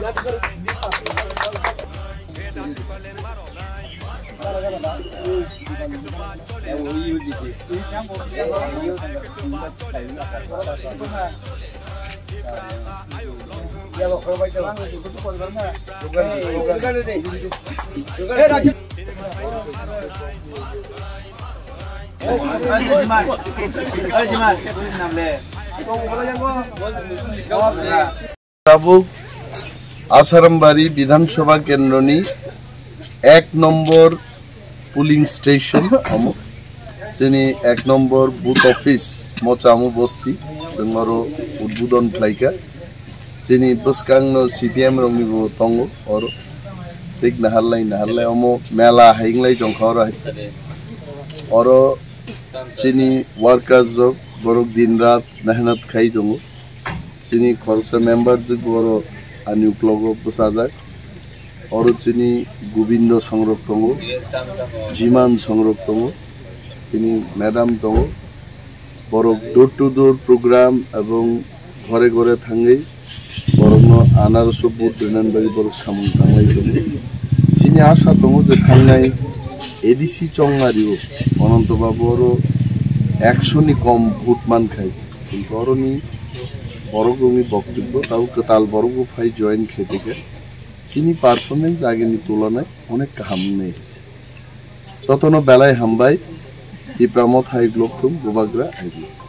Ya, Asarambari বিধানসভা কেন্দ্র কেন্দ্রনি এক নম্বর পুলিং স্টেশন। অমুক তিনি এক নম্বর বুথ অফিস, মচামু বস্তি সিংহরও উদ্বোধন ফ্লাইকা তিনি বসকাংন সিপিএম রংনিব তঙ্গ অর ঠিক নাহারলাই নাহারলাই অমো মেলা হাইংলাই জংখর হাই অর ચીની વર્કર્સ જો બરોક દિન રાત મહેનત ખાઈ દો ચીની ખોરસા મેમ્બર જો બરો આની ઉપલોગો બસાદાક অরো চিনি গোবিন্দ সংরক দঙ জিমান সংরক দঙ তিনি ম্যাডাম দঙ বরং ডোর টু ডোর প্রোগ্রাম এবং ঘরে ঘরে থাঙ্গেই বরং আনারস বুট দিনান বাড়ি বরং সামন থাঙ্গাই দঙ চিনি আশা দঙ যে থাঙ্গাই এডিসি চঙ্গারিও অনন্তবাবুরও একশনই কম ভোট মান খাইছে। কিন্তু অরণি বরগমি বক্তব্য। তাও তাল বরগোফাই জয়েন খেটেকে। চিনি পারফরমেন্স আগেনি তুলনায় অনেক হামনে হয়েছে যতন বেলায় হামবাই ইপ্রামত হাইগ্লোক গোবাগ্রা হাইগ্লোক